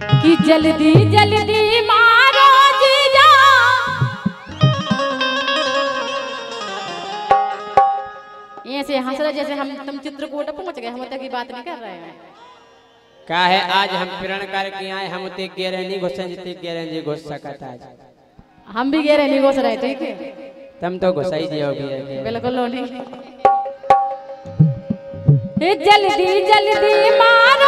कि जल्दी जल्दी मारो जीजा। ये से हंस रहे जैसे हम तुम चित्रकूट पहुँच गए हम तक की बात नहीं कर रहे हैं। का है आज हम प्रण करके आए हम ते गेरे नहीं घुसन जिते गेरे जी घुस सकत आज। हम भी गए रहे नहीं घुस रहे ठीक है? तुम तो घुसाई दियो भी है। बिल्कुल नहीं। जल्दी जल्दी मारो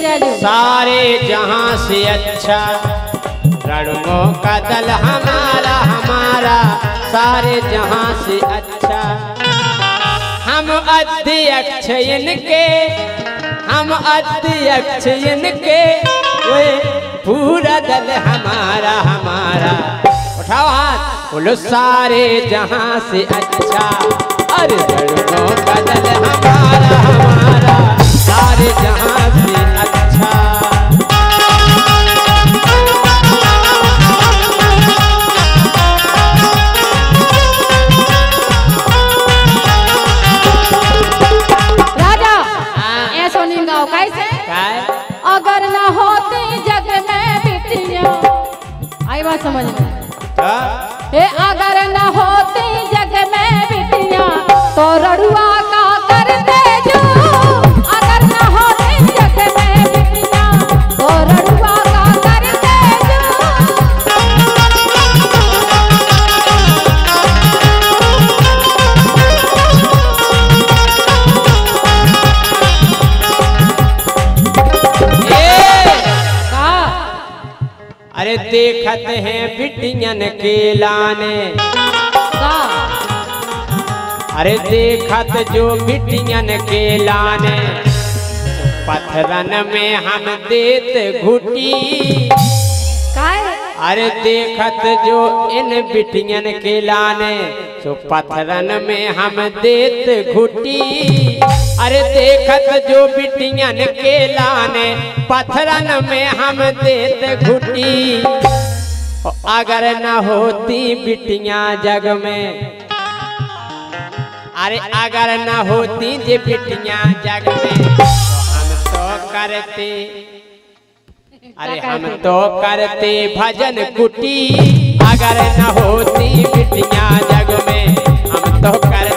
सारे जहाँ से अच्छा रणों का दल हमारा हमारा। सारे जहाँ से अच्छा। हम अध्यक्ष इनके, हम अध्यक्ष इनके। पूरा दल हमारा हमारा। उठाओ हाथ, बोलो, सारे जहाँ से अच्छा। अरे रणों का दल हमारा हमारा। सारे जहाँ से बात समझ में हाँ? ए अगर न होती देखत हैं बिटियन के लाने। अरे देखत जो बिटियन के लाने। पत्थरन में हम देत घुटी। अरे देखत जो इन बिटियन के लाने। सो पत्थरन में हम देत घुटी। अरे देखत जो बिटियन के लाने। पत्थरन में हम देत घुटी। अगर न होती बिटिया जग में। अरे अगर न होती जे बिटिया जग में। हम तो करते, अरे हम तो करते भजन कुटी। अगर न होती बिटिया जग में, हम तो करते।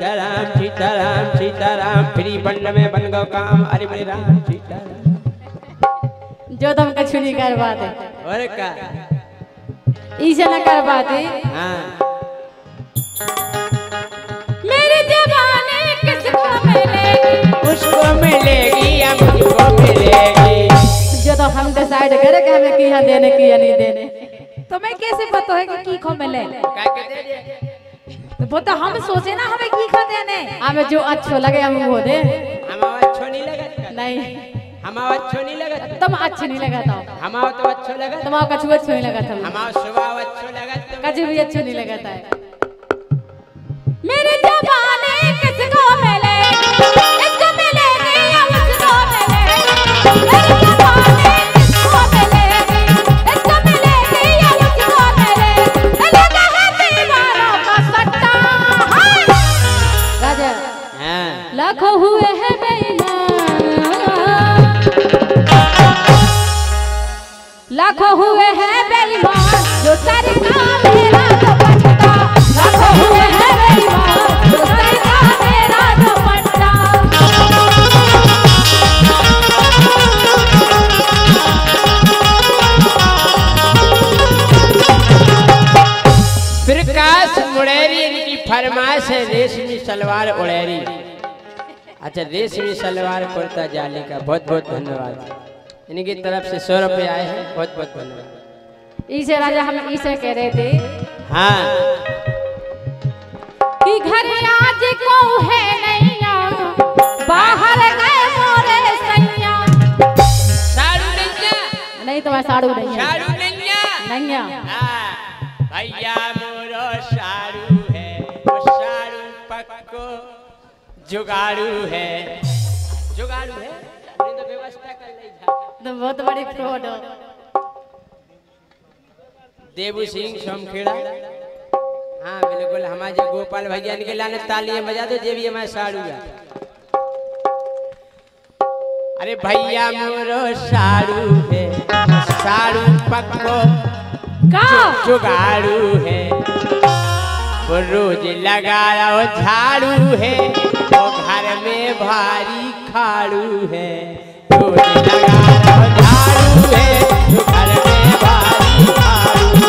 सीताराम सीताराम सीताराम फ्री बंड में बन गो काम। अरे मेरे राम सीताराम। जो तुम कछु नहीं करवा दे और का इसे न करवा दे हाँ। मेरी जवानी किसको मिलेगी? उसको मिलेगी या मुझको मिलेगी। जो तो हम डिसाइड करे कि हमें किया देने किया नहीं देने। तुम्हें कैसे पता है कि की खो मिले कहते हैं? तो वो तो हम सोचे ना हमें की खाते ने हमें जो अच्छो लगे हम वो दे। हम अच्छो नहीं लगे नहीं। हम अच्छो नहीं लगत तुम अच्छे नहीं लगा था हम तो अच्छो लगा तुम्हारा कछु अच्छो नहीं लगा था हम सुबह अच्छो लगा कछु भी अच्छो नहीं लगा था हाँ। लाखों हुए हैं बेईमान। लाखों हुए हैं बेईमान। जो सर का मेरा दुपट्टा लाखों हुए हैं बेईमान। जो सर मेरा दुपट्टा प्रकाश मुड़ेरी इनकी फरमाइश है रेशमी सलवार उड़ेरी। अच्छा रेशमी सलवार कुर्ता जाली का बहुत बहुत धन्यवाद। इनकी तरफ़ से सौ रुपये आए हैं बहुत बहुत धन्यवाद। इसे राजा हम इसे कह रहे थे। हाँ। जुगाड़ू है। जुगाड़ू है। तो व्यवस्था कर ले जा तुम बहुत बड़ी फ्रॉड हो। देवू सिंह सोमखेड़ा। हाँ बिल्कुल हमारे जो गोपाल भैया इनके लाने तालियाँ बजा दो जे भी हमारे साड़ू है अरे भैया मोरो साड़ू है साड़ू पक्को का? जुगाड़ू है। वो रोज लगा रहा झाड़ू है। वो घर में भारी खाड़ू है। रोज लगा रहा झाड़ू है। घर में भारी खाड़ू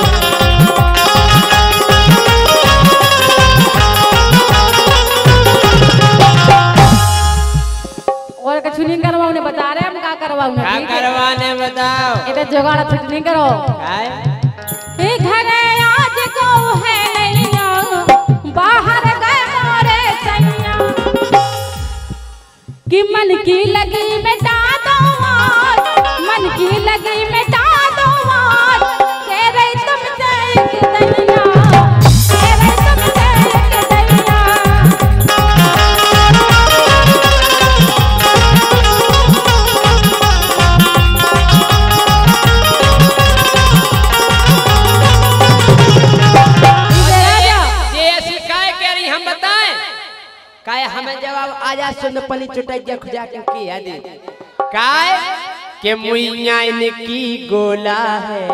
और कुछ नहीं करवाऊ ने बता रहे हम का करवाऊ? क्या ना करवाने बताओ? इधर जुगाड़ छुट नहीं करो काय घर आज को है कि मन की लगी में दो मन की लगी मिटा जवाब आजा सुन पली चुटैया खुजा के की है दे? काय? के मुइया इनकी गोला है?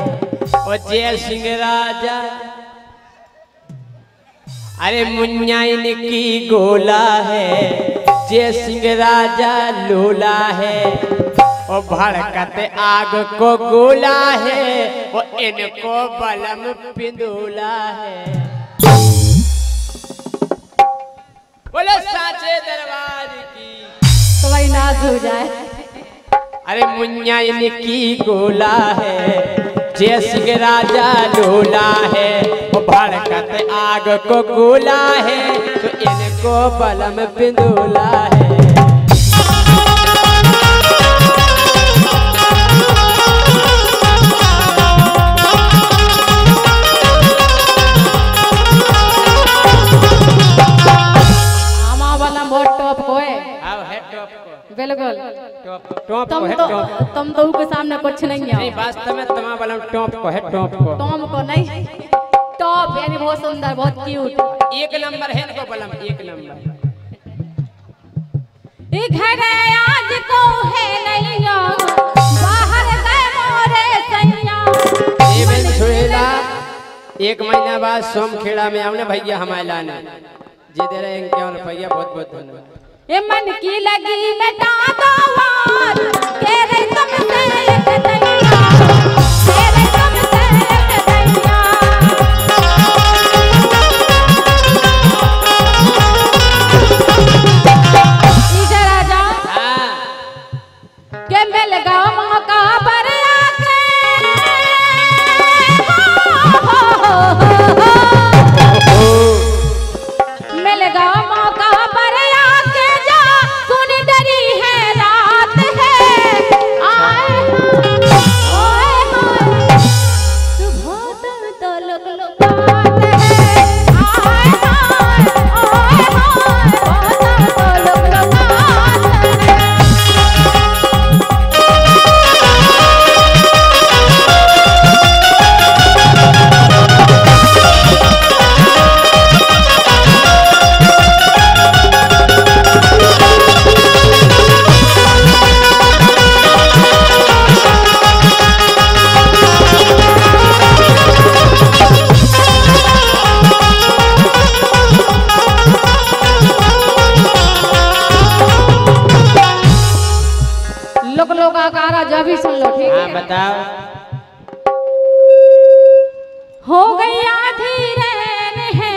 और जय सिंह राजा। अरे मुन्या इनकी गोला है? जय सिंह राजा लोला है। और भड़कते आग को गोला है। और इनको बलम पिंदोला है। बोले साचे दरबार की। तो भाई नाज हो जाए। अरे मुन्या इनकी गोला है जैसे राजा लोला है वो भड़कत आग को गोला है तो इनको बलम पिंदोला है। बिल्कुल। टॉप टॉप को तुम है तो तुम तो के सामने कुछ नहीं नहीं वास्तव में बलम टॉप को है टॉप को। टॉम को नहीं। टॉप यानी बहुत सुंदर बहुत क्यूट एक नंबर है इनको बलम एक नंबर। कि घर आज को है नैया। बाहर गए मोरे सैया। देवेन सुहेला एक महीना बाद सोमखेड़ा में आउने भैया हमारे लाने। जे दे रहे हैं इक्यावन रुपया बहुत बहुत धन्यवाद। ये मन की लगी मिटा दो आज, कह रही नाम बताओ। हो गई आधी रैन है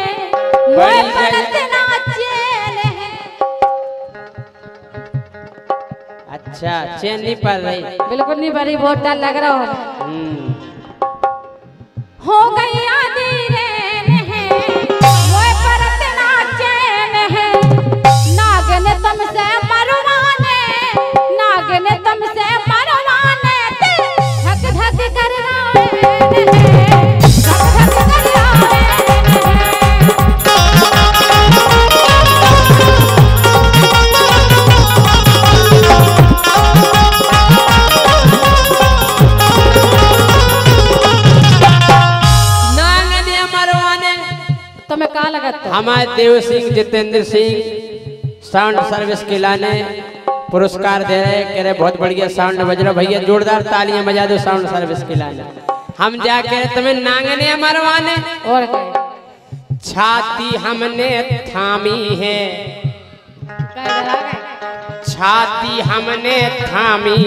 मैं बरतना चैन है। अच्छा चैन नहीं पड़ रही। बिल्कुल नहीं पड़ रही बहुत डर लग रहा है। देव सिंह जितेंद्र सिंह साउंड सर्विस के लाने पुरस्कार दे रहे कह रहे बहुत बढ़िया साउंड बज रहा भैया जोरदार तालियाँ बजा दो साउंड सर्विस के लाने। हम जा कह रहे तुम्हें नांगने मरवाने? और छाती हमने थामी है? छाती हमने थामी